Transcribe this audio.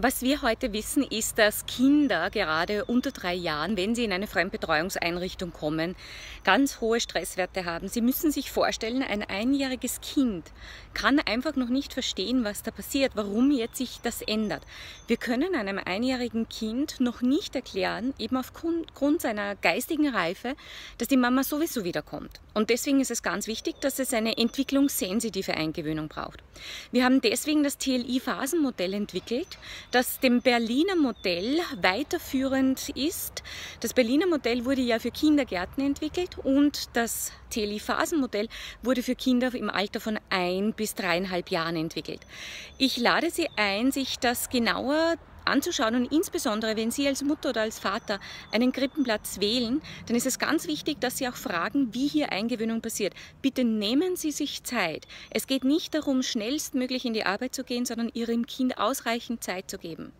Was wir heute wissen, ist, dass Kinder gerade unter drei Jahren, wenn sie in eine Fremdbetreuungseinrichtung kommen, ganz hohe Stresswerte haben. Sie müssen sich vorstellen, ein einjähriges Kind kann einfach noch nicht verstehen, was da passiert, warum jetzt sich das ändert. Wir können einem einjährigen Kind noch nicht erklären, eben aufgrund seiner geistigen Reife, dass die Mama sowieso wiederkommt. Und deswegen ist es ganz wichtig, dass es eine entwicklungssensitive Eingewöhnung braucht. Wir haben deswegen das TLI-Phasenmodell entwickelt, das dem Berliner Modell weiterführend ist. Das Berliner Modell wurde ja für Kindergärten entwickelt und das TLI-Phasenmodell wurde für Kinder im Alter von ein bis dreieinhalb Jahren entwickelt. Ich lade Sie ein, sich das genauer anzuschauen und insbesondere, wenn Sie als Mutter oder als Vater einen Krippenplatz wählen, dann ist es ganz wichtig, dass Sie auch fragen, wie hier Eingewöhnung passiert. Bitte nehmen Sie sich Zeit. Es geht nicht darum, schnellstmöglich in die Arbeit zu gehen, sondern Ihrem Kind ausreichend Zeit zu geben.